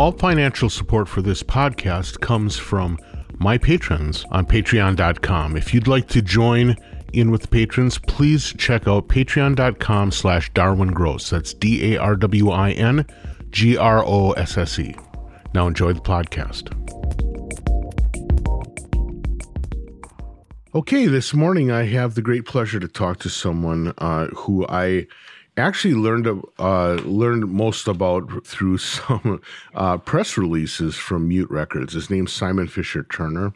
All financial support for this podcast comes from my patrons on patreon.com. If you'd like to join in with patrons, please check out patreon.com slash Darwin Grosse. That's D A R W I N G R O S S E. Now enjoy the podcast. Okay, this morning I have the great pleasure to talk to someone uh, who I actually learned uh, learned most about through some uh, press releases from Mute Records. His name's Simon Fisher Turner,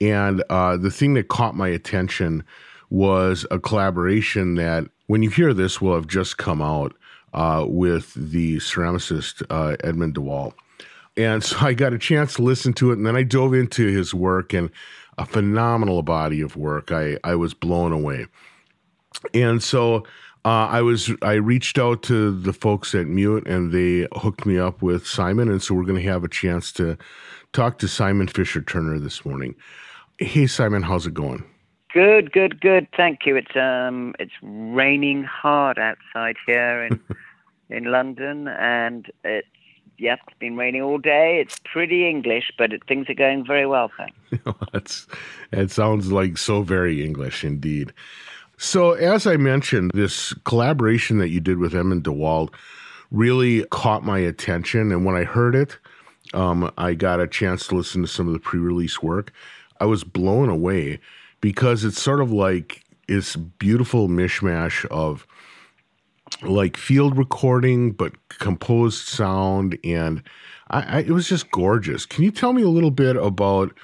and uh, the thing that caught my attention was a collaboration that, when you hear this, will have just come out uh, with the ceramicist uh, Edmund de Waal. And so I got a chance to listen to it, and then I dove into his work and a phenomenal body of work. I I was blown away, and so uh, I was I reached out to the folks at Mute and they hooked me up with Simon, and so we're going to have a chance to talk to Simon Fisher Turner this morning. Hey, Simon, how's it going? Good, good, good. Thank you. It's um, it's raining hard outside here in in London, and it's yep, it's been raining all day. It's pretty English, but it, things are going very well. Thanks. That's it. Sounds like so very English indeed. So, as I mentioned, this collaboration that you did with Edmund de Waal really caught my attention. And when I heard it, um, I got a chance to listen to some of the pre release work. I was blown away because it's sort of like this beautiful mishmash of like field recording, but composed sound. And I, I, it was just gorgeous. Can you tell me a little bit about?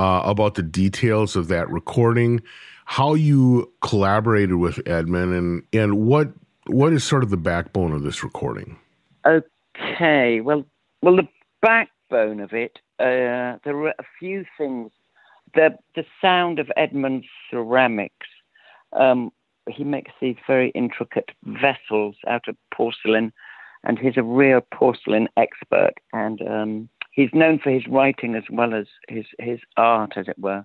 Uh, about the details of that recording how you collaborated with Edmund and and what what is sort of the backbone of this recording? Okay, well, well, the backbone of it, uh, there are a few things. The the sound of Edmund's ceramics. Um, he makes these very intricate vessels out of porcelain, and he's a real porcelain expert. And um, he's known for his writing as well as his his art, as it were.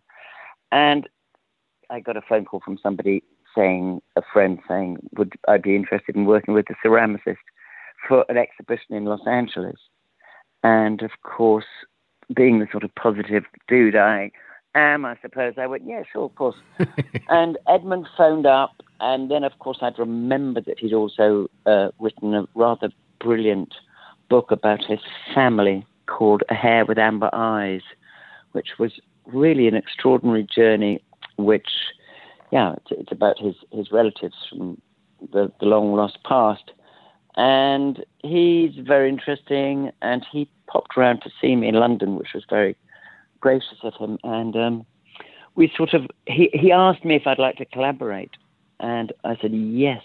And I got a phone call from somebody saying, a friend saying, would I be interested in working with a ceramicist for an exhibition in Los Angeles? And of course, being the sort of positive dude I am, I suppose, I went, yeah, sure, of course. and Edmund phoned up, and then, of course, I'd remembered that he'd also uh, written a rather brilliant book about his family called A Hare with Amber Eyes, which was really an extraordinary journey which, yeah, it's, it's about his, his relatives from the, the long lost past. And he's very interesting, and he popped around to see me in London, which was very gracious of him. And um, we sort of, he, he asked me if I'd like to collaborate, and I said yes.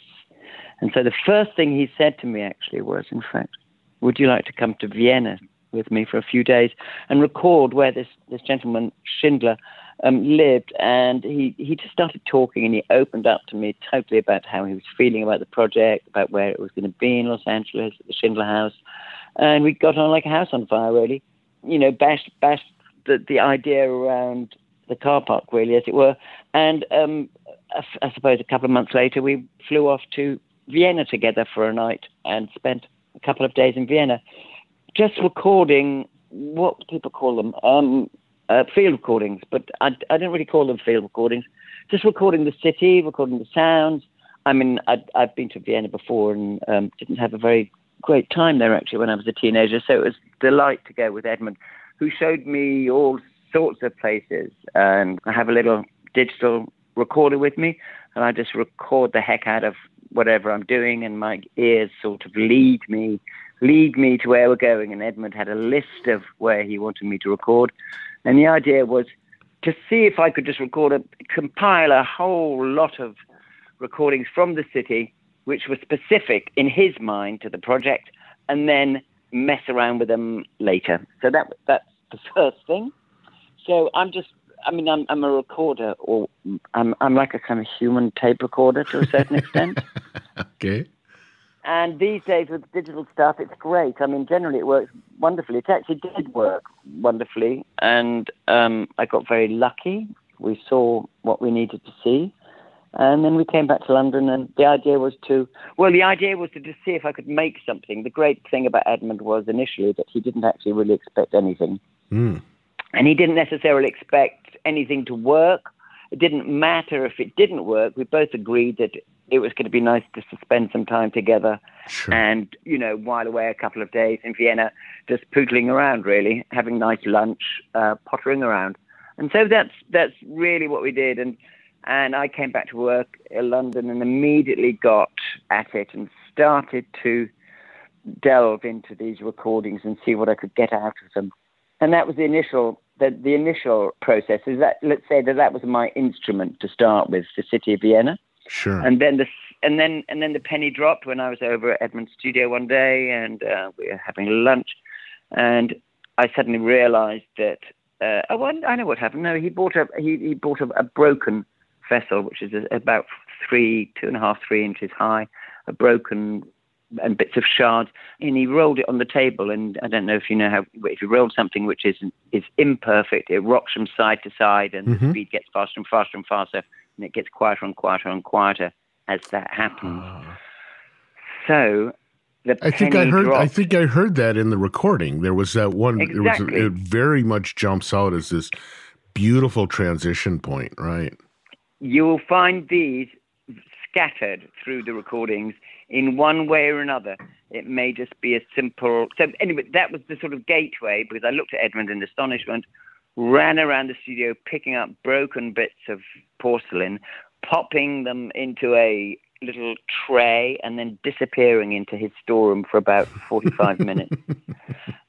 And so the first thing he said to me actually was, in fact, would you like to come to Vienna with me for a few days and record where this, this gentleman, Schindler, um, lived, and he, he just started talking and he opened up to me totally about how he was feeling about the project, about where it was going to be in Los Angeles at the Schindler House, and we got on like a house on fire, really. You know, bashed bashed the the idea around the car park, really, as it were, and um, I, I suppose a couple of months later we flew off to Vienna together for a night and spent a couple of days in Vienna, just recording what people call them um, uh, field recordings, but I, I didn't really call them field recordings. Just recording the city, recording the sounds. I mean, i have been to Vienna before and um, didn't have a very great time there actually when I was a teenager. So it was delight to go with Edmund, who showed me all sorts of places. And I have a little digital recorder with me, and I just record the heck out of whatever I'm doing, and my ears sort of lead me, lead me to where we're going. And Edmund had a list of where he wanted me to record, and the idea was to see if I could just record a compile a whole lot of recordings from the city, which were specific in his mind to the project, and then mess around with them later. So that that's the first thing. So I'm just I mean, I'm, I'm a recorder, or I'm, I'm like a kind of human tape recorder to a certain extent. okay. And these days with digital stuff, it's great. I mean, generally it works wonderfully. It actually did work wonderfully, and um, I got very lucky. We saw what we needed to see, And then we came back to London, and the idea was to, well, the idea was to just see if I could make something. The great thing about Edmund was initially that he didn't actually really expect anything. Mm. And he didn't necessarily expect anything to work. It didn't matter if it didn't work. We both agreed that it was going to be nice to spend some time together Sure. and, you know, while away a couple of days in Vienna, just poodling around, really, having nice lunch, uh, pottering around. And so that's that's really what we did. And and I came back to work in London and immediately got at it and started to delve into these recordings and see what I could get out of them. And that was the initial the, the initial process. Is that let's say that that was my instrument to start with, the city of Vienna, Sure. and then the and then and then the penny dropped when I was over at Edmund's studio one day and uh, we were having lunch, and I suddenly realised that uh, oh I I know what happened. No, he bought a he, he bought a, a broken vessel which is about three two and a half three inches high, a broken and bits of shards, and he rolled it on the table. And I don't know if you know how if you roll something which is is imperfect, it rocks from side to side, and Mhm. the speed gets faster and faster and faster, and it gets quieter and quieter and quieter as that happens. Ah. So the I think I heard. I think I heard that in the recording. There was that one. There was Exactly. a, it very much jumps out as this beautiful transition point, right? you will find these scattered through the recordings in one way or another. It may just be a simple. So anyway, that was the sort of gateway because I looked at Edmund in astonishment, ran around the studio picking up broken bits of porcelain, popping them into a little tray, and then disappearing into his storeroom for about 45 minutes.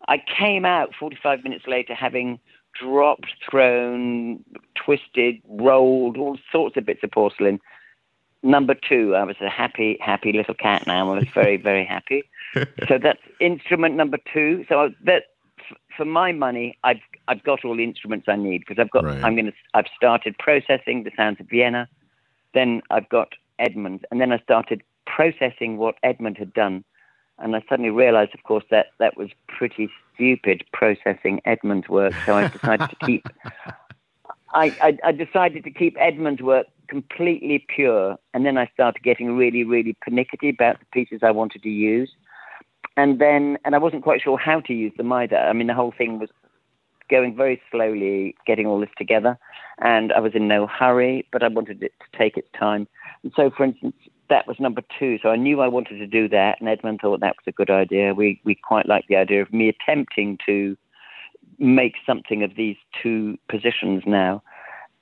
I came out 45 minutes later having dropped, thrown, twisted, rolled, all sorts of bits of porcelain. Number two, I was a happy, happy little cat now. I was very, very happy. so that's instrument number two. So that, for my money, I've I've got all the instruments I need because I've got. Right. I'm gonna. I've started processing the sounds of Vienna. Then I've got Edmund, and then I started processing what Edmund had done. And I suddenly realized, of course, that that was pretty stupid processing Edmund's work. So I decided to keep. I, I, I decided to keep Edmund's work completely pure, and then I started getting really, really pernickety about the pieces I wanted to use, and then and I wasn't quite sure how to use them either. I mean, the whole thing was going very slowly, getting all this together, and I was in no hurry, but I wanted it to take its time. And so, for instance, that was number two. So I knew I wanted to do that, and Edmund thought that was a good idea. We we quite liked the idea of me attempting to make something of these two positions now.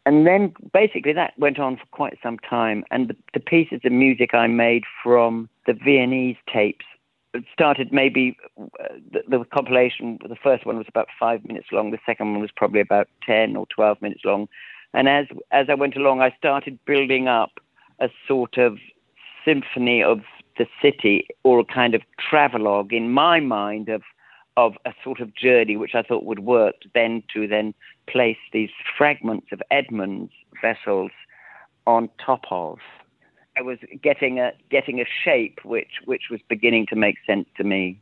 And then basically that went on for quite some time. And the, the pieces of music I made from the Viennese tapes started maybe uh, the, the compilation. The first one was about five minutes long. The second one was probably about 10 or 12 minutes long. And as, as I went along, I started building up a sort of symphony of the city or a kind of travelogue in my mind of of a sort of journey which I thought would work then to then place these fragments of Edmund's vessels on top of. I was getting a getting a shape which which was beginning to make sense to me.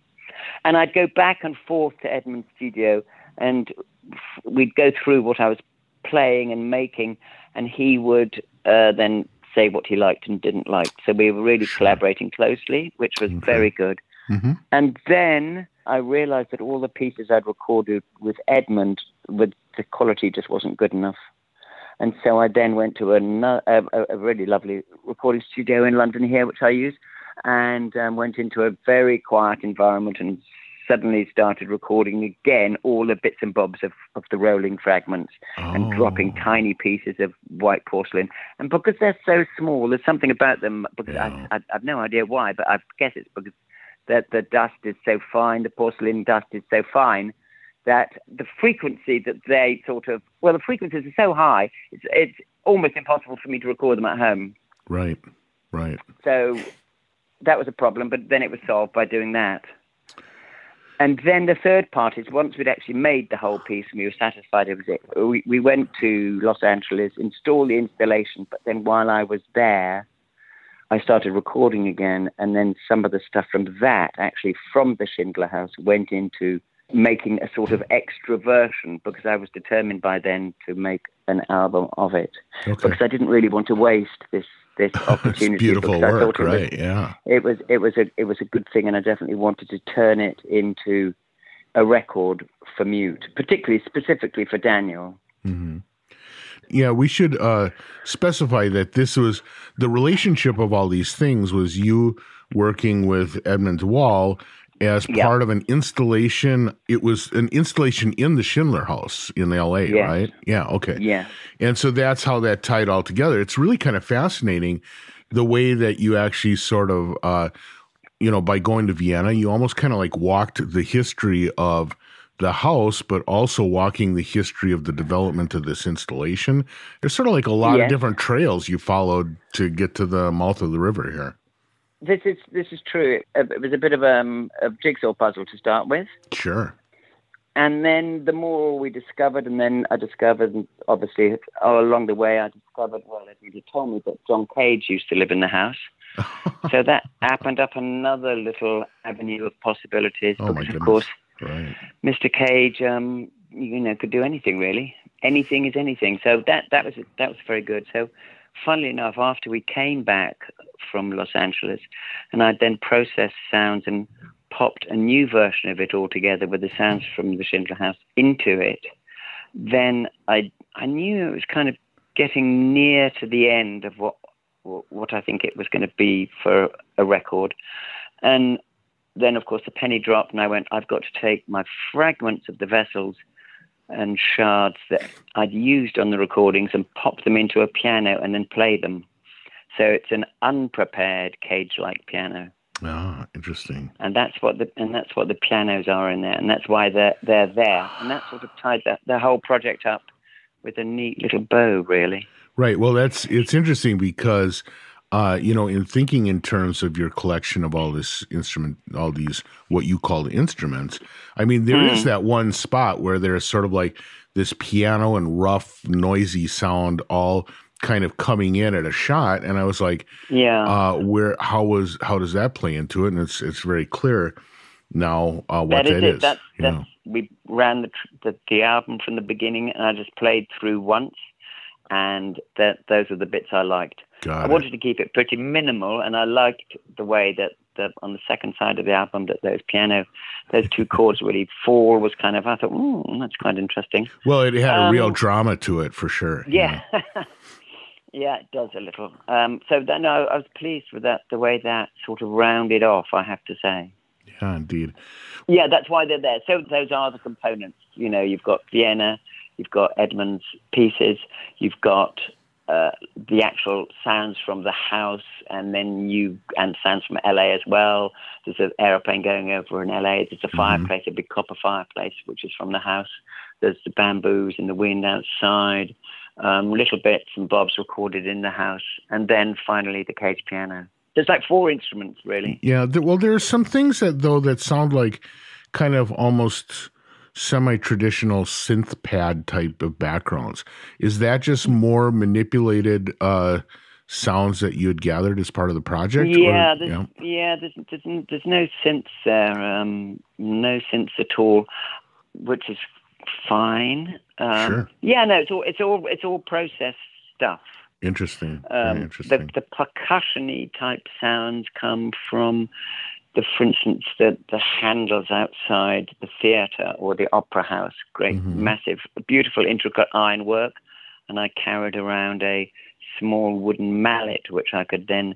And I'd go back and forth to Edmund's studio and f- we'd go through what I was playing and making and he would uh, then say what he liked and didn't like. So we were really collaborating closely, which was Okay. very good. Mm-hmm. And then I realized that all the pieces I'd recorded with Edmund, with the quality just wasn't good enough. And so I then went to ano- a, a, really lovely recording studio in London here, which I use, and um, went into a very quiet environment and suddenly started recording again all the bits and bobs of, of the rolling fragments and dropping Oh. tiny pieces of white porcelain. And because they're so small, there's something about them. Because Yeah. I, I, I've no idea why, but I guess it's because that the dust is so fine, the porcelain dust is so fine that the frequency that they sort of well, the frequencies are so high, it's it's almost impossible for me to record them at home. Right. Right. So that was a problem, but then it was solved by doing that. And then the third part is once we'd actually made the whole piece and we were satisfied it was it, we, we went to Los Angeles, installed the installation, but then while I was there, I started recording again, and then some of the stuff from that, actually from the Schindler House, went into making a sort of extra version because I was determined by then to make an album of it Okay. because I didn't really want to waste this this opportunity. beautiful work, it was- right? yeah. it was it was a it was a good thing, and I definitely wanted to turn it into a record for mute, particularly specifically for Daniel. hmm Yeah, we should uh, specify that this was the relationship of all these things was you working with Edmund Waal as Yeah. part of an installation. It was an installation in the Schindler House in L.A., Yes. right? Yeah, okay. Yeah, And so that's how that tied all together. It's really kind of fascinating the way that you actually sort of, uh, you know, by going to Vienna, you almost kind of like walked the history of the house, but also walking the history of the development of this installation. There's sort of like a lot of different trails you followed to get to the mouth of the river here. this is this is true. It, it was a bit of um, a jigsaw puzzle to start with, Sure. and then the more we discovered, and then I discovered, and obviously all along the way, I discovered. Well, Edmund had told me that John Cage used to live in the house. so that opened up another little avenue of possibilities. Oh, my because, of goodness. course, right. Mr. Cage, um, you know, could do anything really. Anything is anything. So that that was that was very good. So, funnily enough, after we came back from Los Angeles, and I'd then processed sounds and popped a new version of it all together with the sounds from the Schindler House into it, then I I knew it was kind of getting near to the end of what what I think it was going to be for a record, and then of course the penny dropped and I went, I've got to take my fragments of the vessels and shards that I'd used on the recordings and pop them into a piano and then play them. So it's an unprepared cage-like piano, Ah, interesting. and that's what the and that's what the pianos are in there, and that's why they're they're there, and that sort of tied the, the whole project up with a neat little bow, really. Right. Well, that's it's interesting because uh, you know, in thinking in terms of your collection of all this instrument, all these what you call instruments, I mean, there is that one spot where there's sort of like this piano and rough, noisy sound all kind of coming in at a shot, and I was like, Yeah. uh, where how was how does that play into it? And it's it's very clear now uh, what that is that it. is. That's, that's we ran the, tr- the the album from the beginning, and I just played through once, and that those are the bits I liked. Got I it. wanted to keep it pretty minimal, and I liked the way that the, on the second side of the album that those piano, those two chords really fall was kind of. I thought, mm, that's quite interesting. Well, it had a real Um, drama to it for sure. you Yeah, yeah, it does a little. Um, so then no, I was pleased with that, the way that sort of rounded off. I have to say. yeah, indeed. Yeah, that's why they're there. So those are the components. You know, you've got Vienna, you've got Edmund's pieces, you've got uh, the actual sounds from the house, and then you and sounds from LA as well. There's an aeroplane going over in LA. There's a fireplace, a big copper fireplace, which is from the house. There's the bamboos and the wind outside. Um, little bits and bobs recorded in the house, and then finally the cage piano. There's like four instruments really. Yeah. Th- well, there are some things that though that sound like kind of almost semi-traditional synth pad type of backgrounds. Is that just more manipulated uh, sounds that you had gathered as part of the project? or- Yeah, there's, yeah. yeah, there's, there's there's no synths there, um, no synths at all, which is fine. Um, Sure. Yeah, no, it's all it's all it's all processed stuff. Interesting. Very Um, the interesting. the percussion-y type sounds come from the, for instance, the the handles outside the theatre or the opera house. Great, Mhm. massive, beautiful, intricate ironwork, and I carried around a small wooden mallet, which I could then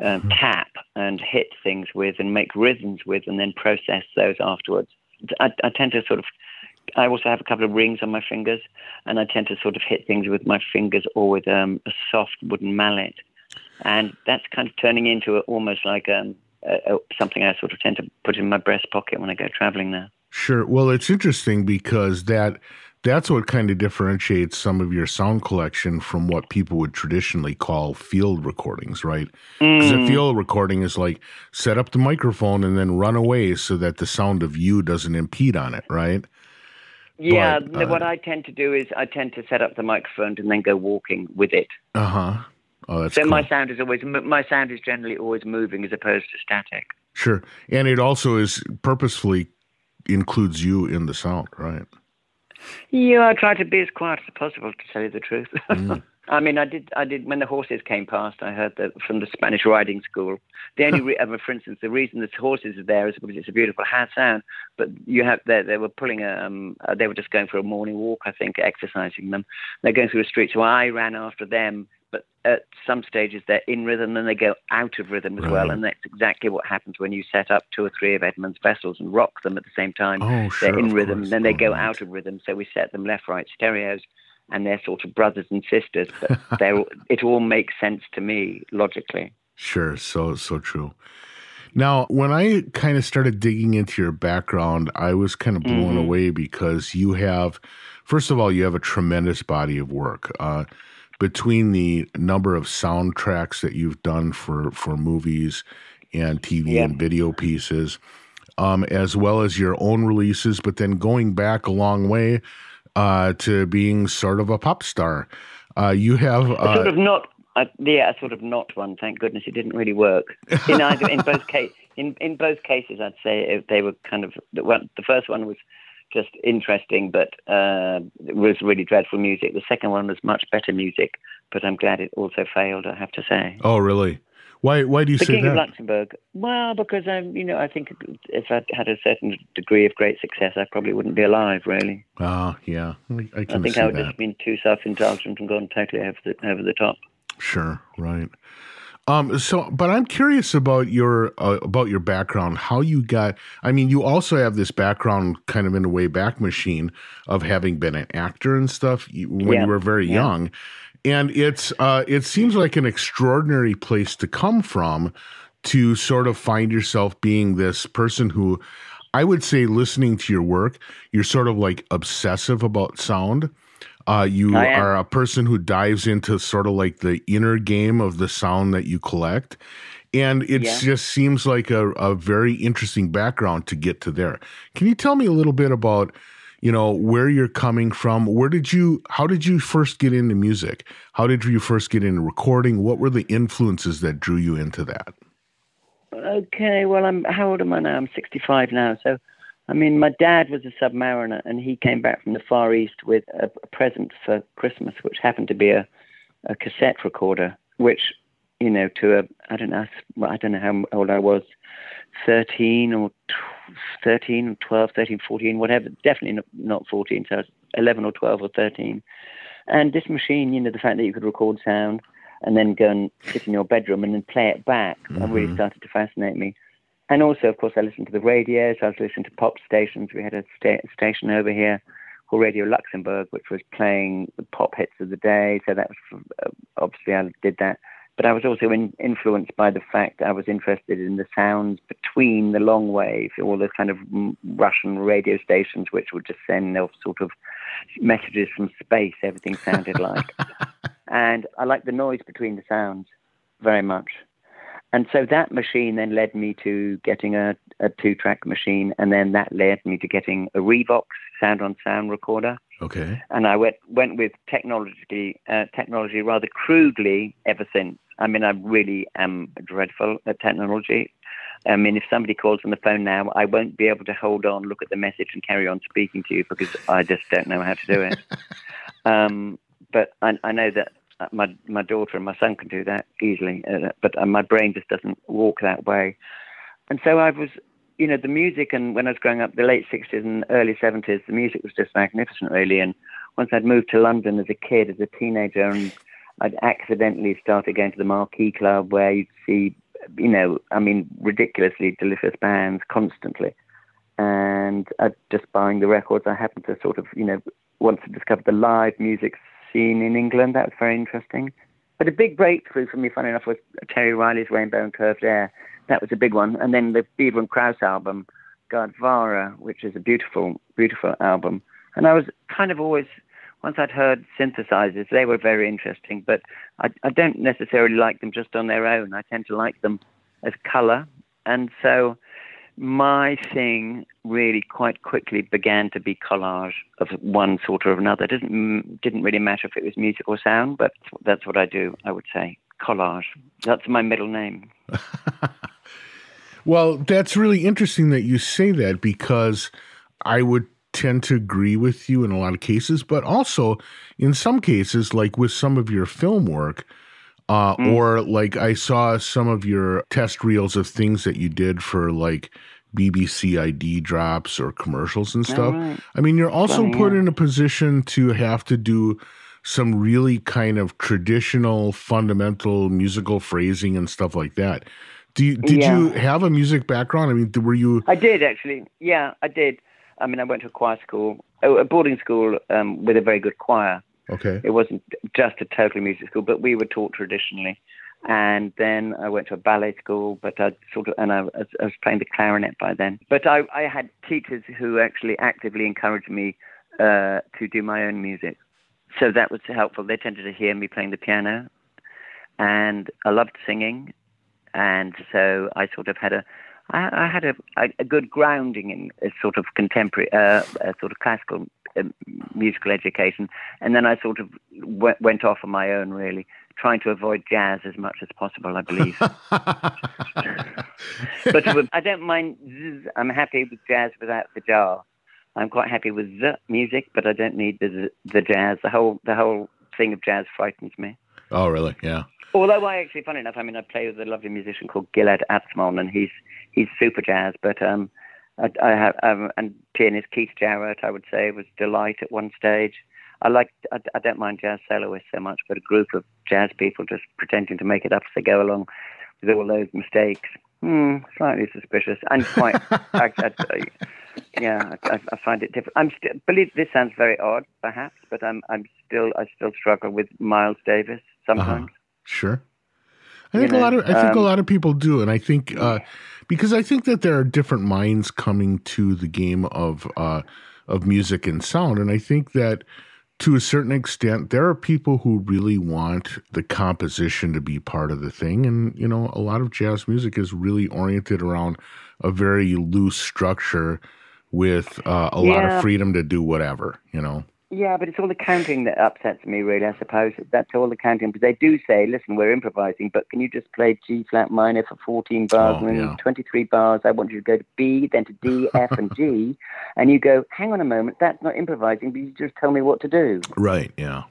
uh, Mhm. tap and hit things with and make rhythms with, and then process those afterwards. I, I tend to sort of. I also have a couple of rings on my fingers, and I tend to sort of hit things with my fingers or with um, a soft wooden mallet, and that's kind of turning into a, almost like um, a, a, something I sort of tend to put in my breast pocket when I go traveling now. Sure. Well, it's interesting because that that's what kind of differentiates some of your sound collection from what people would traditionally call field recordings, right? Because Mm. a field recording is like set up the microphone and then run away so that the sound of you doesn't impede on it, right? Yeah, But, uh, what I tend to do is I tend to set up the microphone and then go walking with it. Uh huh. Oh, that's so cool. my sound is always my sound is generally always moving as opposed to static. sure, and it also is purposefully includes you in the sound, right? Yeah, I try to be as quiet as possible to tell you the truth. Mm. I mean, I did. I did when the horses came past. I heard that from the Spanish riding school. The only, re- uh, for instance, the reason the horses are there is because it's a beautiful high sound. But you have they, they were pulling a. Um, uh, they were just going for a morning walk, I think, exercising them. They're going through the street, so I ran after them. But at some stages they're in rhythm, then they go out of rhythm as right. well, and that's exactly what happens when you set up two or three of Edmund's vessels and rock them at the same time. Oh, sure, they're in rhythm, course. then they oh, go right. out of rhythm. So we set them left, right, stereos and they're sort of brothers and sisters. But they're, it all makes sense to me logically. Sure, so so true. Now, when I kind of started digging into your background, I was kind of blown Mhm. away because you have, first of all, you have a tremendous body of work. Uh, between the number of soundtracks that you've done for for movies and TV Yeah. and video pieces, um, as well as your own releases, but then going back a long way uh, to being sort of a pop star. Uh, you have uh, sort of not, uh, yeah, sort of not one. Thank goodness it didn't really work. In either, in both case, in in both cases, I'd say if they were kind of the one. The first one was just interesting, but uh, it was really dreadful music. The second one was much better music, but I'm glad it also failed. I have to say. oh really? Why why do you The say King that? of Luxembourg. Well, because I'm, you know, I think if I'd had a certain degree of great success, I probably wouldn't be alive, really. Oh, yeah. I, I I think I would that. just been too self-indulgent and gone totally over the over the top. Sure, right. Um, so, but I'm curious about your uh, about your background. How you got? I mean, you also have this background, kind of in a way back machine of having been an actor and stuff when Yeah, you were very yeah. young, and it's uh, it seems like an extraordinary place to come from to sort of find yourself being this person who I would say listening to your work, you're sort of like obsessive about sound. Uh, you are a person who dives into sort of like the inner game of the sound that you collect. And it Yeah. just seems like a, a very interesting background to get to there. Can you tell me a little bit about, you know, where you're coming from? Where did you, how did you first get into music? How did you first get into recording? What were the influences that drew you into that? Okay, well, I'm how old am I now? I'm 65 now. So, I mean, my dad was a submariner, and he came back from the Far East with a, present for Christmas, which happened to be a, a cassette recorder, which, you know, to a I don't know, I don't know how old I was, 13 or 13 or 12, 13, 14, whatever. Definitely not, not 14. So I was 11 or 12 or 13. And this machine, you know, the fact that you could record sound and then go and sit in your bedroom and then play it back, that really mm-hmm. started to fascinate me. And also, of course, I listened to the radio. So I was listening to pop stations. We had a sta- station over here called Radio Luxembourg, which was playing the pop hits of the day. So that was uh, obviously I did that. But I was also in, influenced by the fact I was interested in the sounds between the long wave, all the kind of Russian radio stations, which would just send off sort of messages from space. Everything sounded like and I like the noise between the sounds very much. And so that machine then led me to getting a, a two track machine, and then that led me to getting a Revox sound on sound recorder. Okay. And I went went with technology uh, technology rather crudely ever since. I mean, I really am dreadful at technology. I mean, if somebody calls on the phone now, I won't be able to hold on, look at the message, and carry on speaking to you because I just don't know how to do it. um, but I, I know that my my daughter and my son can do that easily, uh, but uh, my brain just doesn't walk that way. And so I was, you know, the music, and when I was growing up, the late '60s and early '70s, the music was just magnificent, really. And once I'd moved to London as a kid, as a teenager, and I'd accidentally started going to the Marquee Club, where you'd see, you know, I mean, ridiculously delicious bands constantly. And I'd just buying the records, I happened to sort of, you know, once I discovered the live music scene in England. That was very interesting. But a big breakthrough for me, funny enough, was Terry Riley's Rainbow and Curved Air. That was a big one. And then the Beaver and Krause album, Gandharva, which is a beautiful, beautiful album. And I was kind of always, once I'd heard synthesizers, they were very interesting, but I, I don't necessarily like them just on their own. I tend to like them as color. And so my thing really quite quickly began to be collage of one sort or another. It didn't didn't really matter if it was music or sound, but that's what I do. I would say collage. That's my middle name. Well, that's really interesting that you say that because I would tend to agree with you in a lot of cases, but also in some cases, like with some of your film work, uh, mm. or like I saw some of your test reels of things that you did for like BBC ID drops or commercials and stuff. Right. I mean, you're also Funny, put yeah. in a position to have to do some really kind of traditional, fundamental musical phrasing and stuff like that. Do you, did yeah. you have a music background? I mean, were you? I did actually. Yeah, I did. I mean, I went to a choir school, a boarding school um, with a very good choir. Okay. It wasn't just a totally music school, but we were taught traditionally. And then I went to a ballet school, but I sort of, and I, I was playing the clarinet by then. But I, I had teachers who actually actively encouraged me uh, to do my own music. So that was helpful. They tended to hear me playing the piano, and I loved singing, and so I sort of had a I, I had a, a, good grounding in a sort of contemporary, uh, sort of classical musical education, and then I sort of w- went off on my own, really, trying to avoid jazz as much as possible. I believe, but I don't mind. Zzz, I'm happy with jazz without the jar. I'm quite happy with the music, but I don't need the the jazz. The whole the whole thing of jazz frightens me. Oh, really? Yeah. Although I actually, funny enough, I mean, I play with a lovely musician called Gilad Atzmon, and he's he's super jazz. But um, I, I have um, and pianist Keith Jarrett, I would say, was delight at one stage. I like I, I don't mind jazz soloists so much, but a group of jazz people just pretending to make it up as they go along with all those mistakes. Hmm, slightly suspicious and quite. I, yeah, I, I, find it different. I'm still believe this sounds very odd, perhaps, but I'm I'm still I still struggle with Miles Davis sometimes. Uh-huh. Sure. I think know, a lot of I think um, a lot of people do, and I think uh, because I think that there are different minds coming to the game of uh, of music and sound, and I think that to a certain extent there are people who really want the composition to be part of the thing, and you know a lot of jazz music is really oriented around a very loose structure with uh, a yeah. lot of freedom to do whatever, you know. Yeah, but it's all the counting that upsets me, really. I suppose that's all the counting. But they do say, "Listen, we're improvising, but can you just play G flat minor for 14 bars oh, and yeah. 23 bars? I want you to go to B, then to D, F, and G." And you go, "Hang on a moment, that's not improvising. But you just tell me what to do." Right. Yeah.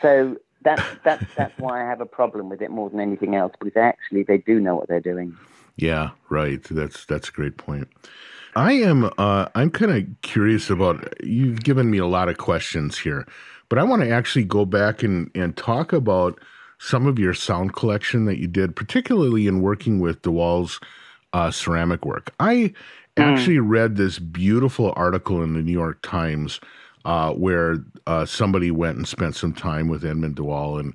So that's that's that's why I have a problem with it more than anything else, because actually they do know what they're doing. Yeah. Right. That's that's a great point. I am. Uh, I'm kind of curious about. You've given me a lot of questions here, but I want to actually go back and and talk about some of your sound collection that you did, particularly in working with de Waal's uh, ceramic work. I mm. actually read this beautiful article in the New York Times uh, where uh, somebody went and spent some time with Edmund de Waal, and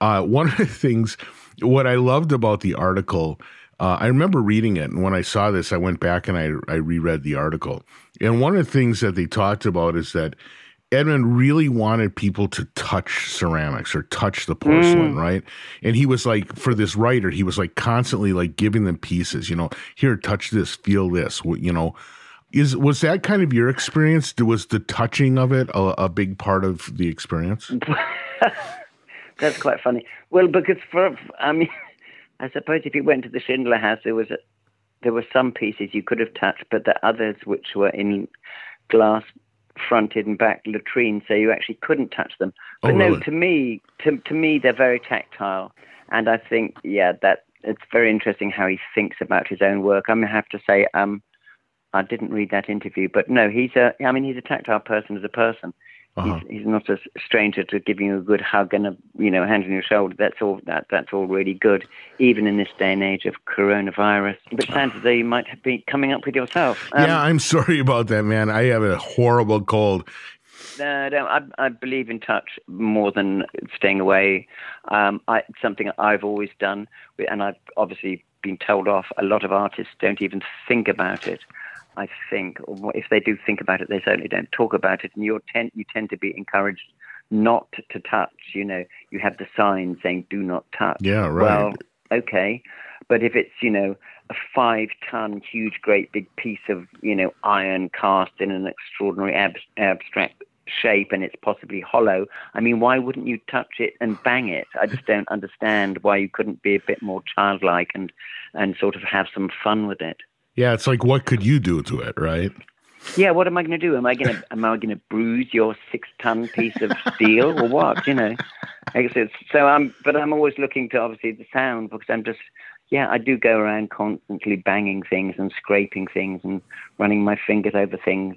uh, one of the things what I loved about the article uh, I remember reading it, and when I saw this, I went back and I, I reread the article. And one of the things that they talked about is that Edmund really wanted people to touch ceramics or touch the porcelain, mm. right? And he was like, for this writer, he was like constantly like giving them pieces, you know, here, touch this, feel this, you know. Is was that kind of your experience? Was the touching of it a, a big part of the experience? That's quite funny. Well, because for I mean, I suppose if you went to the Schindler House, there was a, there were some pieces you could have touched, but the others which were in glass fronted and back latrine, so you actually couldn't touch them. But oh, really? no, to me, to to me, they're very tactile, and I think yeah, that it's very interesting how he thinks about his own work. I'm gonna have to say, um, I didn't read that interview, but no, he's a. I mean, he's a tactile person as a person. Uh-huh. He's, he's, not a stranger to giving you a good hug and a you know hand on your shoulder. That's all that that's all really good, even in this day and age of coronavirus. But sounds as though you might be coming up with yourself. Um, yeah, I'm sorry about that, man. I have a horrible cold. No, no I, I believe in touch more than staying away. Um, I, something I've always done, and I've obviously been told off. A lot of artists don't even think about it. I think, or if they do think about it, they certainly don't talk about it. And you tend you tend to be encouraged not to touch. You know, you have the sign saying "Do not touch." Yeah, right. Well, okay, but if it's you know a five-ton, huge, great big piece of you know iron cast in an extraordinary ab- abstract shape and it's possibly hollow. I mean, why wouldn't you touch it and bang it? I just don't understand why you couldn't be a bit more childlike and and sort of have some fun with it. Yeah, it's like what could you do to it, right? yeah, what am I going to do? Am I going to am I going to bruise your six ton piece of steel or what? You know, so I'm, but I'm always looking to obviously the sound because I'm just, yeah, I do go around constantly banging things and scraping things and running my fingers over things,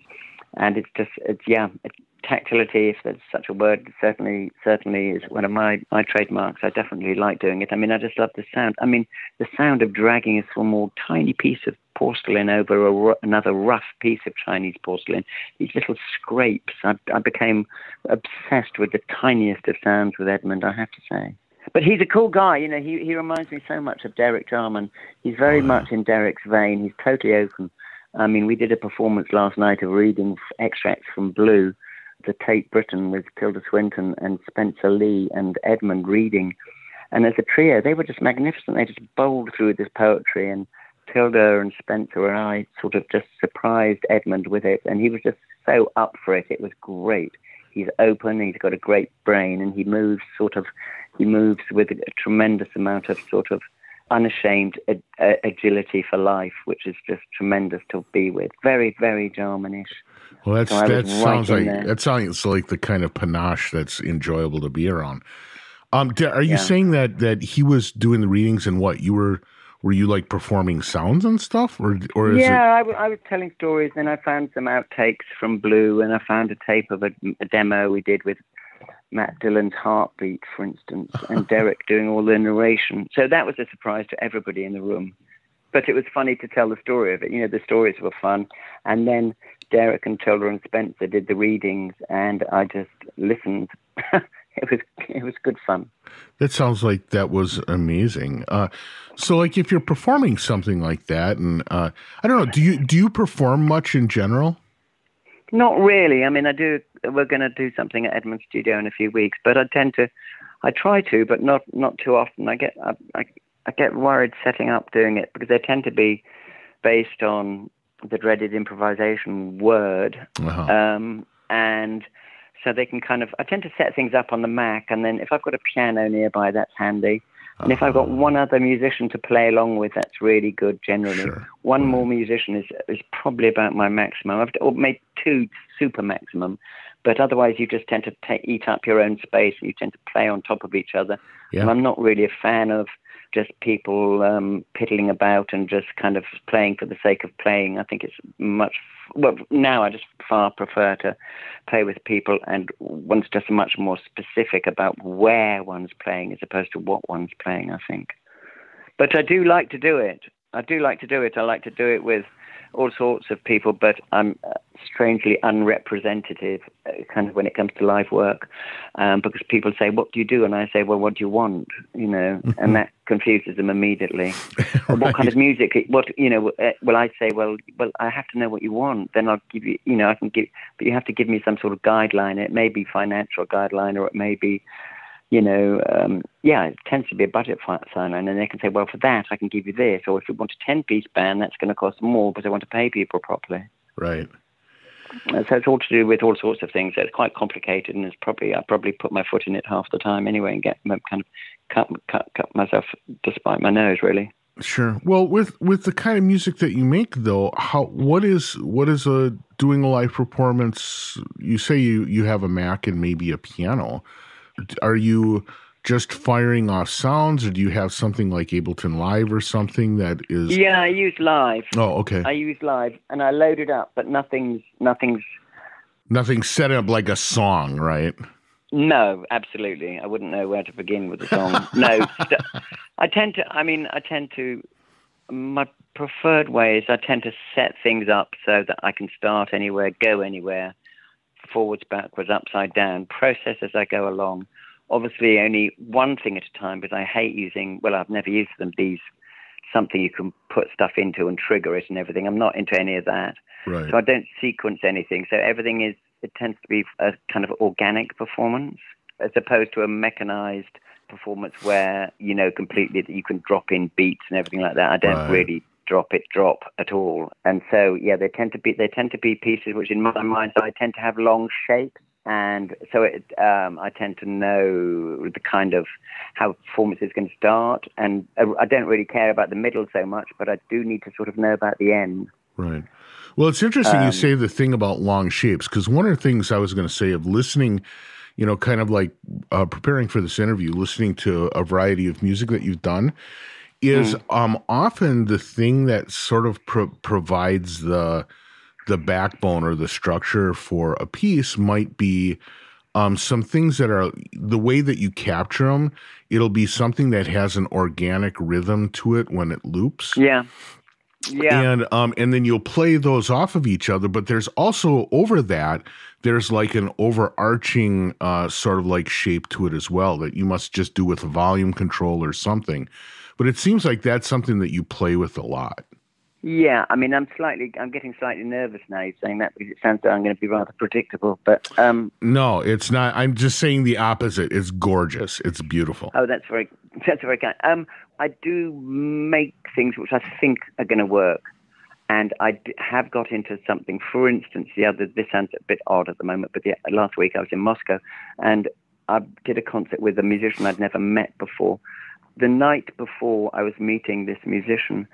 and it's just, it's yeah, it's, tactility, if there's such a word, certainly certainly is one of my, my trademarks. I definitely like doing it. I mean, I just love the sound. I mean, the sound of dragging a small, tiny piece of porcelain over a, another rough piece of Chinese porcelain. These little scrapes. I, I became obsessed with the tiniest of sounds with Edmund. I have to say. But he's a cool guy, you know. He he reminds me so much of Derek Jarman. He's very oh, much in Derek's vein. He's totally open. I mean, we did a performance last night of reading extracts from Blue, the Tate Britain with Tilda Swinton and Spencer Lee and Edmund reading. And as a trio, they were just magnificent. They just bowled through this poetry, and Tilda and Spencer and I sort of just surprised Edmund with it, and he was just so up for it. It was great. He's open, he's got a great brain, and he moves sort of, he moves with a tremendous amount of sort of unashamed agility for life, which is just tremendous to be with. Very, very Jarmanish. Well, that's so that sounds like there. that sounds like the kind of panache that's enjoyable to be around. Um, are you yeah. saying that that he was doing the readings and what you were? Were you like performing sounds and stuff, or or is yeah, it... I, w- I was telling stories, and I found some outtakes from Blue, and I found a tape of a, a demo we did with Matt Dillon's Heartbeat, for instance, and Derek doing all the narration. So that was a surprise to everybody in the room. But it was funny to tell the story of it. You know, the stories were fun. And then Derek and Tilda and Spencer did the readings, and I just listened. it was it was good fun. That sounds like that was amazing. Uh, so, like, if you're performing something like that, and uh, I don't know, do you do you perform much in general? Not really. I mean, I do. We're going to do something at Edmund Studio in a few weeks, but I tend to, I try to, but not not too often. I get I, I, I get worried setting up doing it because they tend to be based on the dreaded improvisation word, uh-huh. um, and so they can kind of. I tend to set things up on the Mac, and then if I've got a piano nearby, that's handy. And if I've got one other musician to play along with, that's really good generally. Sure. One more musician is is probably about my maximum. I've or made two super maximum, but otherwise you just tend to eat up your own space. And you tend to play on top of each other. Yeah. And I'm not really a fan of just people um, piddling about and just kind of playing for the sake of playing. I think it's much well now. I just far prefer to play with people and one's just much more specific about where one's playing as opposed to what one's playing. I think, but I do like to do it. I do like to do it. I like to do it with all sorts of people, but I'm uh, strangely unrepresentative, uh, kind of when it comes to live work, um, because people say, "What do you do?" and I say, "Well, what do you want?" You know, mm-hmm. and that confuses them immediately. right. What kind of music? What you know? Uh, well, I say, "Well, well, I have to know what you want. Then I'll give you. You know, I can give, but you have to give me some sort of guideline. It may be financial guideline, or it may be." You know, um, yeah, it tends to be a budget sign and then they can say, well, for that I can give you this, or if you want a ten-piece band, that's going to cost more because I want to pay people properly. Right. Uh, so it's all to do with all sorts of things. So it's quite complicated, and it's probably I probably put my foot in it half the time anyway, and get kind of cut cut cut myself despite my nose, really. Sure. Well, with with the kind of music that you make, though, how what is what is a doing a live performance? You say you you have a Mac and maybe a piano are you just firing off sounds, or do you have something like Ableton Live or something that is? Yeah, I use Live. Oh, okay. I use Live, and I load it up, but nothing's nothing's nothing's set up like a song, right? No, absolutely. I wouldn't know where to begin with a song. no, st- I tend to. I mean, I tend to. My preferred way is I tend to set things up so that I can start anywhere, go anywhere, forwards, backwards, upside down, process as I go along. Obviously, only one thing at a time because I hate using, well, I've never used them, these something you can put stuff into and trigger it and everything. I'm not into any of that. Right. So I don't sequence anything. So everything is, it tends to be a kind of organic performance as opposed to a mechanized performance where, you know, completely that you can drop in beats and everything like that. I don't right. really drop it drop at all. And so yeah, they tend to be they tend to be pieces which in my mind I tend to have long shapes and so it, um, I tend to know the kind of how performance is going to start, and I don't really care about the middle so much, but I do need to sort of know about the end. Right. Well, it's interesting um, you say the thing about long shapes because one of the things I was going to say of listening, you know, kind of like uh, preparing for this interview, listening to a variety of music that you've done is mm. um, often the thing that sort of pro- provides the the backbone or the structure for a piece might be um, some things that are the way that you capture them. It'll be something that has an organic rhythm to it when it loops. Yeah. Yeah. And um and then you'll play those off of each other, but there's also over that there's like an overarching uh sort of like shape to it as well that you must just do with a volume control or something. But it seems like that's something that you play with a lot. Yeah, I mean, I'm slightly, I'm getting slightly nervous now saying that because it sounds like I'm going to be rather predictable. But um, no, it's not. I'm just saying the opposite. It's gorgeous. It's beautiful. Oh, that's very, that's very kind. Um, I do make things which I think are going to work, and I have got into something. For instance, the other. This sounds a bit odd at the moment, but the, last week I was in Moscow, and I did a concert with a musician I'd never met before. The night before I was meeting this musician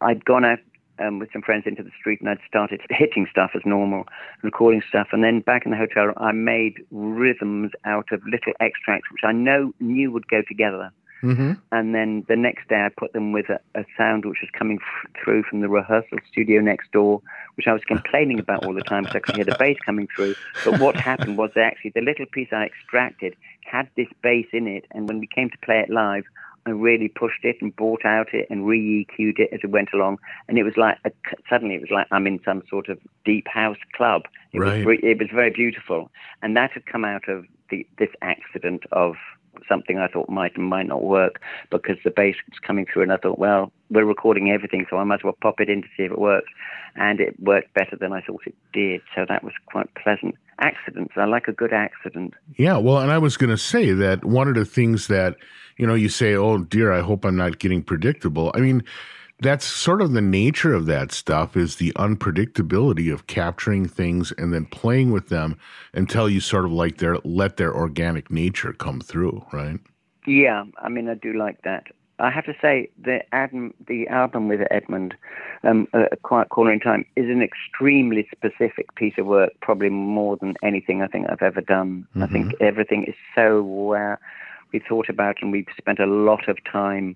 I'd gone out um, with some friends into the street and I'd started hitting stuff as normal, recording stuff. And then back in the hotel, I made rhythms out of little extracts, which I know knew would go together. Mm-hmm. And then the next day, I put them with a, a sound which was coming f- through from the rehearsal studio next door, which I was complaining about all the time because I could hear the bass coming through. But what happened was that actually the little piece I extracted had this bass in it, and when we came to play it live, I really pushed it and brought out it and re EQ'd it as it went along. And it was like, a, suddenly it was like I'm in some sort of deep house club. It, right. was, it was very beautiful. And that had come out of the, this accident of something I thought might and might not work because the bass was coming through. And I thought, well, we're recording everything, so I might as well pop it in to see if it works. And it worked better than I thought it did. So that was quite pleasant. Accidents. I like a good accident. Yeah. Well, and I was going to say that one of the things that you know, you say, oh dear, I hope I'm not getting predictable. I mean, that's sort of the nature of that stuff is the unpredictability of capturing things and then playing with them until you sort of like their let their organic nature come through, right? Yeah, I mean, I do like that. I have to say the Adam, the album with Edmund, um, a Quiet Corner in Time, is an extremely specific piece of work. Probably more than anything I think I've ever done. Mm-hmm. I think everything is so uh, we thought about and we've spent a lot of time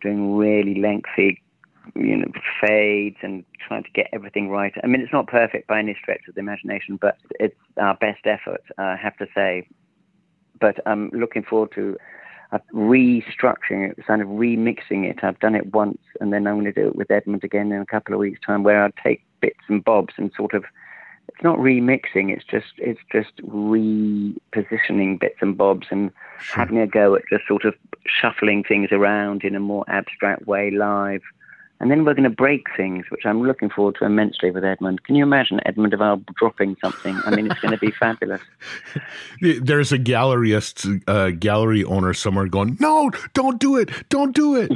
doing really lengthy you know fades and trying to get everything right i mean it's not perfect by any stretch of the imagination but it's our best effort i have to say but i'm looking forward to restructuring it kind of remixing it i've done it once and then i'm going to do it with edmund again in a couple of weeks time where i'll take bits and bobs and sort of it's not remixing. It's just it's just repositioning bits and bobs and sure. having a go at just sort of shuffling things around in a more abstract way live. And then we're going to break things, which I'm looking forward to immensely with Edmund. Can you imagine Edmund de Waal dropping something? I mean, it's going to be fabulous. There's a galleryist, uh, gallery owner somewhere going, "No, don't do it, don't do it."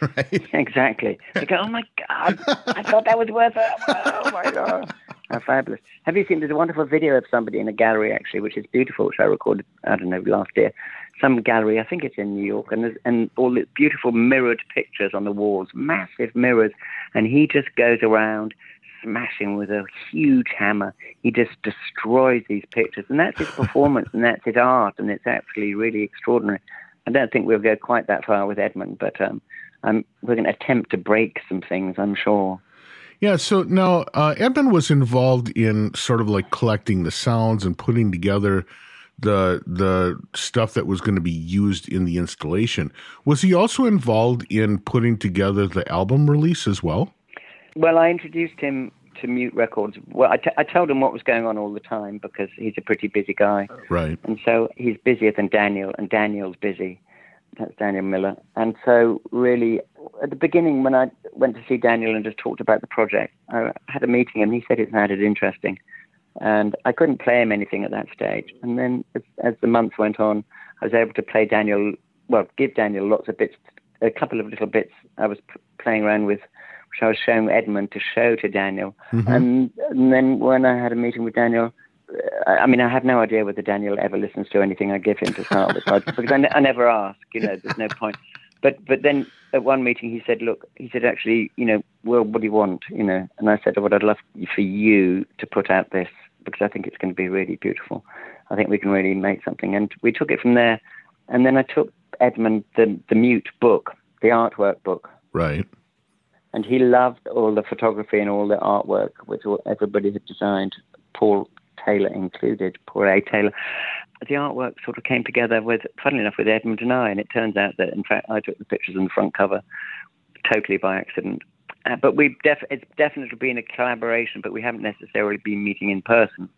right? Exactly. They go, "Oh my god, I thought that was worth it." Oh my god. How fabulous. Have you seen, there's a wonderful video of somebody in a gallery, actually, which is beautiful, which I recorded, I don't know, last year. Some gallery, I think it's in New York, and, and all the beautiful mirrored pictures on the walls, massive mirrors. And he just goes around smashing with a huge hammer. He just destroys these pictures. And that's his performance, and that's his art, and it's actually really extraordinary. I don't think we'll go quite that far with Edmund, but um, um, we're going to attempt to break some things, I'm sure. Yeah, so now uh, Edmund was involved in sort of like collecting the sounds and putting together the the stuff that was going to be used in the installation. Was he also involved in putting together the album release as well? Well, I introduced him to Mute Records. Well, I, t- I told him what was going on all the time because he's a pretty busy guy. Right. And so he's busier than Daniel, and Daniel's busy. That's Daniel Miller. And so, really, at the beginning, when I went to see Daniel and just talked about the project, I had a meeting and he said it sounded interesting. And I couldn't play him anything at that stage. And then, as, as the months went on, I was able to play Daniel, well, give Daniel lots of bits, a couple of little bits I was p- playing around with, which I was showing Edmund to show to Daniel. Mm-hmm. And, and then, when I had a meeting with Daniel, I mean, I have no idea whether Daniel ever listens to anything I give him to start with, because I, I never ask. You know, there's no point. But but then at one meeting he said, look, he said actually, you know, well, what do you want, you know? And I said, oh, what I'd love for you to put out this because I think it's going to be really beautiful. I think we can really make something. And we took it from there. And then I took Edmund the the mute book, the artwork book. Right. And he loved all the photography and all the artwork, which everybody had designed, Paul Taylor included, Paul A. Taylor. The artwork sort of came together with, funnily enough, with Edmund and I. And it turns out that, in fact, I took the pictures on the front cover totally by accident. Uh, but we've def- it's definitely been a collaboration, but we haven't necessarily been meeting in person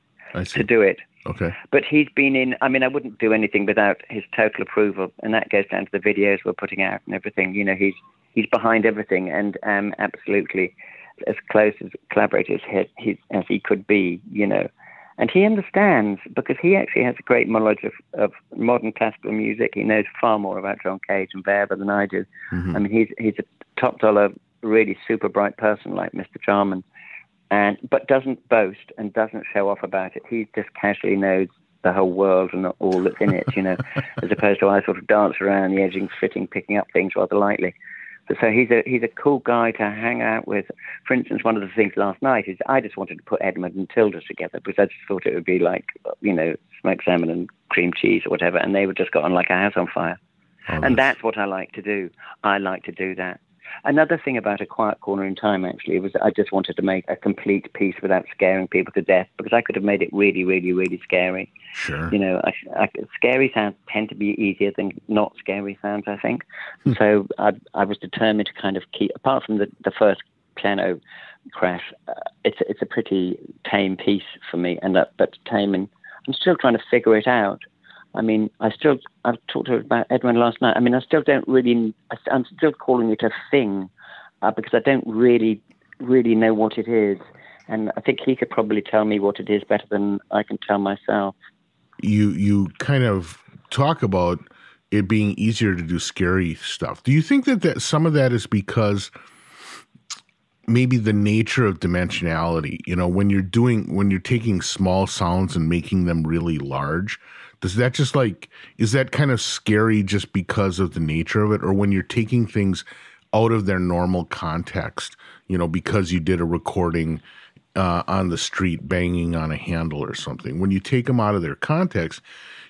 to do it. Okay. But he's been in. I mean, I wouldn't do anything without his total approval, and that goes down to the videos we're putting out and everything. You know, he's he's behind everything, and um, absolutely as close as collaborators he, as he could be. You know, and he understands because he actually has a great knowledge of, of modern classical music. He knows far more about John Cage and Webern than I do. Mm-hmm. I mean, he's he's a top dollar, really super bright person like Mr. Jarman and but doesn't boast and doesn't show off about it. He just casually knows the whole world and all that's in it, you know, as opposed to I sort of dance around the edging, fitting, picking up things rather lightly. So he's a he's a cool guy to hang out with. For instance, one of the things last night is I just wanted to put Edmund and Tilda together because I just thought it would be like you know smoked salmon and cream cheese or whatever, and they would just got on like a house on fire. Oh, and that's what I like to do. I like to do that. Another thing about a quiet corner in time actually was I just wanted to make a complete piece without scaring people to death because I could have made it really, really, really scary. Sure. You know, I, I, scary sounds tend to be easier than not scary sounds. I think. Hmm. So I, I was determined to kind of keep, apart from the the first piano crash, uh, it's it's a pretty tame piece for me, and uh, but tame and I'm still trying to figure it out. I mean, I still, I've talked about Edwin last night. I mean, I still don't really, I'm still calling it a thing uh, because I don't really, really know what it is. And I think he could probably tell me what it is better than I can tell myself. You, you kind of talk about it being easier to do scary stuff. Do you think that, that some of that is because maybe the nature of dimensionality, you know, when you're doing, when you're taking small sounds and making them really large, does that just like is that kind of scary just because of the nature of it? Or when you're taking things out of their normal context you know because you did a recording uh, on the street banging on a handle or something when you take them out of their context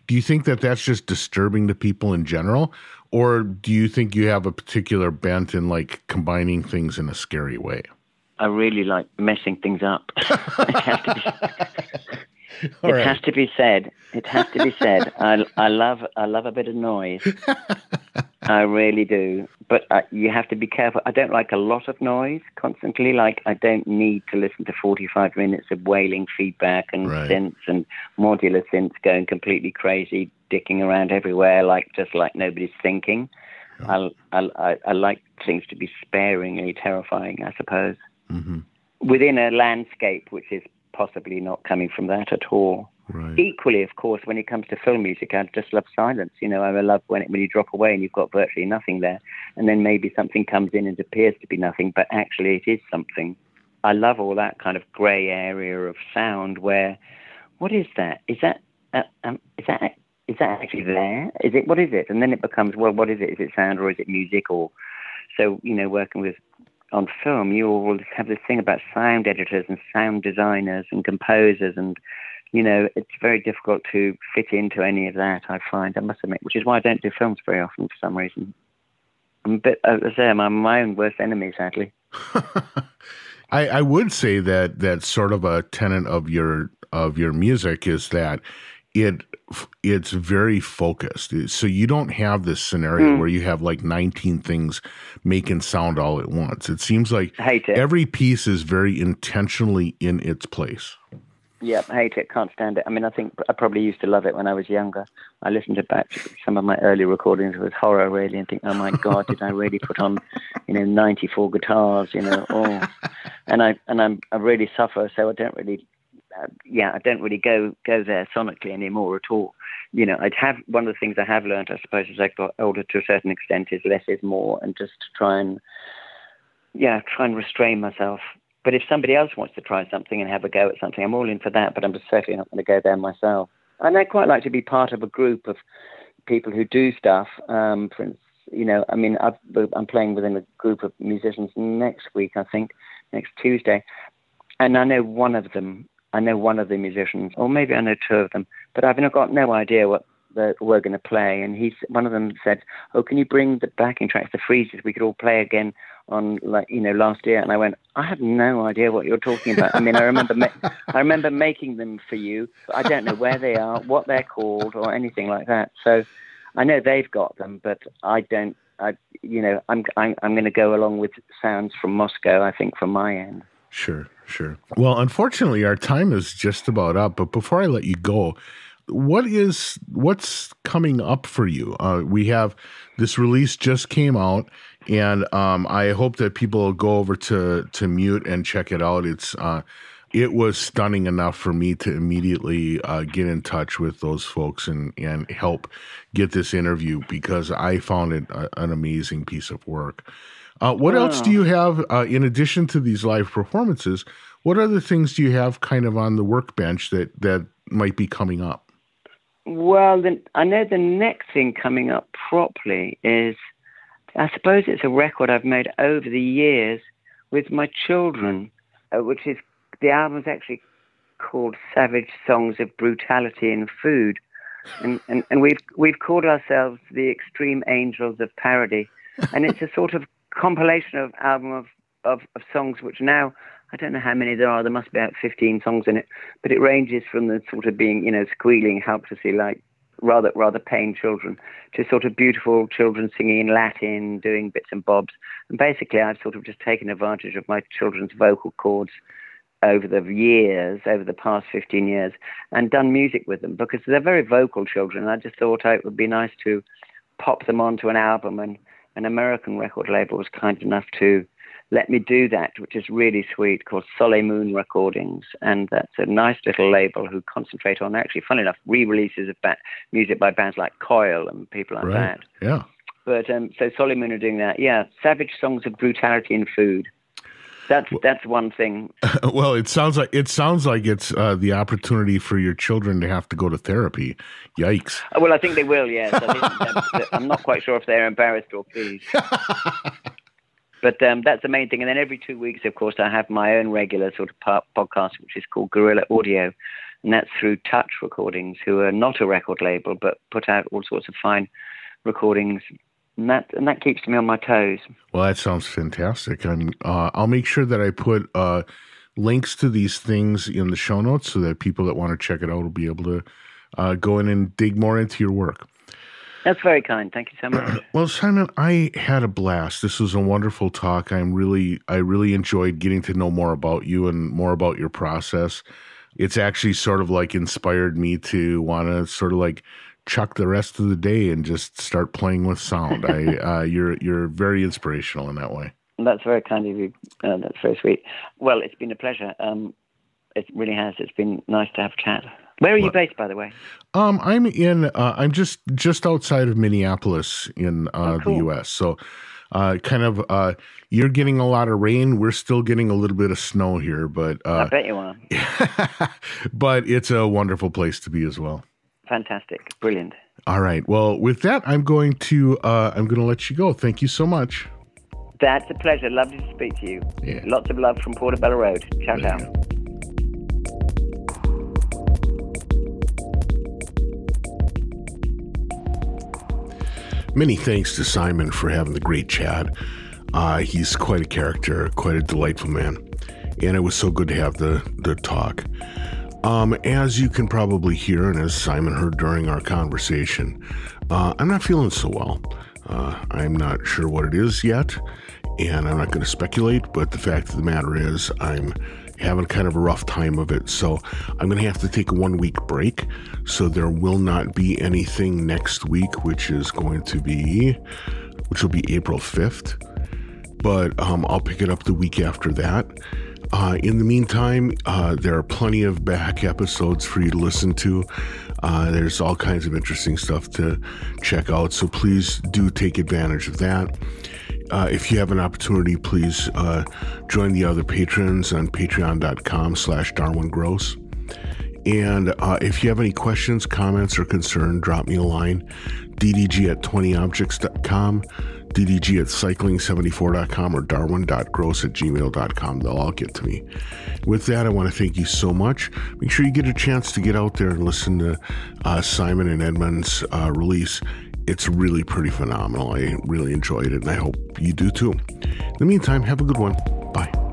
do you think that that's just disturbing to people in general? Or do you think you have a particular bent in like combining things in a scary way? I really like messing things up. right. has to be said. It has to be said. I, I love I love a bit of noise. I really do. But uh, you have to be careful. I don't like a lot of noise constantly. Like I don't need to listen to 45 minutes of wailing feedback and right. synths and modular synths going completely crazy, dicking around everywhere, like just like nobody's thinking. I, I, I like things to be sparingly terrifying, I suppose. Mm-hmm. Within a landscape which is possibly not coming from that at all. Right. Equally, of course, when it comes to film music, I just love silence. You know, I love when it, when you drop away and you've got virtually nothing there, and then maybe something comes in and appears to be nothing, but actually it is something. I love all that kind of grey area of sound where, what is that? Is that uh, um, is that is that actually there? Is it what is it? And then it becomes well, what is it? Is it sound or is it music? Or so you know, working with on film, you all have this thing about sound editors and sound designers and composers, and you know it's very difficult to fit into any of that. I find I must admit, which is why I don't do films very often for some reason. I'm a bit, as I say, I'm my own worst enemy, sadly. I, I would say that that's sort of a tenet of your of your music is that it it's very focused. So you don't have this scenario mm. where you have like 19 things making sound all at once. It seems like every piece is very intentionally in its place. Yeah, I hate it. Can't stand it. I mean, I think I probably used to love it when I was younger. I listened to back some of my early recordings with horror, really, and think, oh my god, did I really put on, you know, 94 guitars, you know? Oh, and I and I'm I really suffer, so I don't really uh, yeah, I don't really go go there sonically anymore at all. You know, I'd have one of the things I have learned, I suppose, as I got older to a certain extent, is less is more, and just to try and yeah, try and restrain myself. But if somebody else wants to try something and have a go at something, I'm all in for that. But I'm certainly not going to go there myself. And I quite like to be part of a group of people who do stuff. Um, for instance, you know, I mean, i am playing within a group of musicians next week, I think, next Tuesday, and I know one of them. I know one of the musicians, or maybe I know two of them, but I've got no idea what that we're going to play. And he's one of them said, "Oh, can you bring the backing tracks, the freezes? We could all play again on like you know last year." And I went, "I have no idea what you're talking about. I mean, I remember ma- I remember making them for you, but I don't know where they are, what they're called, or anything like that. So I know they've got them, but I don't. I you know I'm I'm, I'm going to go along with sounds from Moscow. I think from my end." Sure, sure. Well, unfortunately, our time is just about up. But before I let you go, what is what's coming up for you? Uh, we have this release just came out, and um, I hope that people will go over to to Mute and check it out. It's uh, it was stunning enough for me to immediately uh, get in touch with those folks and and help get this interview because I found it a, an amazing piece of work. Uh, what else do you have uh, in addition to these live performances? What other things do you have kind of on the workbench that that might be coming up? Well, the, I know the next thing coming up properly is, I suppose it's a record I've made over the years with my children, uh, which is the album's actually called Savage Songs of Brutality and Food. And, and, and we've, we've called ourselves the Extreme Angels of Parody. And it's a sort of compilation of album of, of, of songs which now I don't know how many there are. There must be about 15 songs in it, but it ranges from the sort of being, you know, squealing helplessly like rather rather pained children to sort of beautiful children singing in Latin, doing bits and bobs. And basically, I've sort of just taken advantage of my children's vocal cords over the years, over the past 15 years, and done music with them because they're very vocal children. I just thought it would be nice to pop them onto an album, and an American record label was kind enough to let me do that, which is really sweet, called Soleil Moon Recordings. And that's a nice little label who concentrate on actually, fun enough, re releases of ba- music by bands like Coil and people like right. that. Yeah. But um, so Soleil Moon are doing that. Yeah. Savage Songs of Brutality and Food. That's that's one thing. well, it sounds like it sounds like it's uh, the opportunity for your children to have to go to therapy. Yikes! Well, I think they will. Yes, I am not quite sure if they're embarrassed or pleased. But um, that's the main thing. And then every two weeks, of course, I have my own regular sort of podcast, which is called Guerrilla Audio. And that's through Touch Recordings, who are not a record label, but put out all sorts of fine recordings. And that, and that keeps me on my toes. Well, that sounds fantastic. I'm, uh, I'll make sure that I put uh, links to these things in the show notes so that people that want to check it out will be able to uh, go in and dig more into your work. That's very kind. Thank you so much. well, Simon, I had a blast. This was a wonderful talk. I'm really, I really enjoyed getting to know more about you and more about your process. It's actually sort of like inspired me to want to sort of like chuck the rest of the day and just start playing with sound. I, uh, you're, you're very inspirational in that way. That's very kind of you. Uh, that's very sweet. Well, it's been a pleasure. Um, it really has. It's been nice to have a chat. Where are you based, by the way? Um, I'm in. Uh, I'm just just outside of Minneapolis in uh, oh, cool. the U.S. So, uh, kind of, uh, you're getting a lot of rain. We're still getting a little bit of snow here, but uh, I bet you are. but it's a wonderful place to be as well. Fantastic, brilliant. All right. Well, with that, I'm going to uh, I'm going to let you go. Thank you so much. That's a pleasure. Lovely to speak to you. Yeah. Lots of love from Portobello Road. Ciao, ciao. Many thanks to Simon for having the great chat. Uh, he's quite a character, quite a delightful man, and it was so good to have the the talk. Um, as you can probably hear, and as Simon heard during our conversation, uh, I'm not feeling so well. Uh, I'm not sure what it is yet, and I'm not going to speculate. But the fact of the matter is, I'm having kind of a rough time of it. So I'm going to have to take a one week break. So there will not be anything next week, which is going to be, which will be April 5th. But um, I'll pick it up the week after that. Uh, in the meantime, uh, there are plenty of back episodes for you to listen to. Uh, there's all kinds of interesting stuff to check out, so please do take advantage of that. Uh, if you have an opportunity, please uh, join the other patrons on patreon.com slash darwingrosse. And uh, if you have any questions, comments, or concern, drop me a line. ddg at 20objects.com, ddg at cycling74.com, or darwin.grosse at gmail.com. They'll all get to me. With that, I want to thank you so much. Make sure you get a chance to get out there and listen to uh, Simon and Edmund's uh, release. It's really pretty phenomenal. I really enjoyed it, and I hope you do too. In the meantime, have a good one. Bye.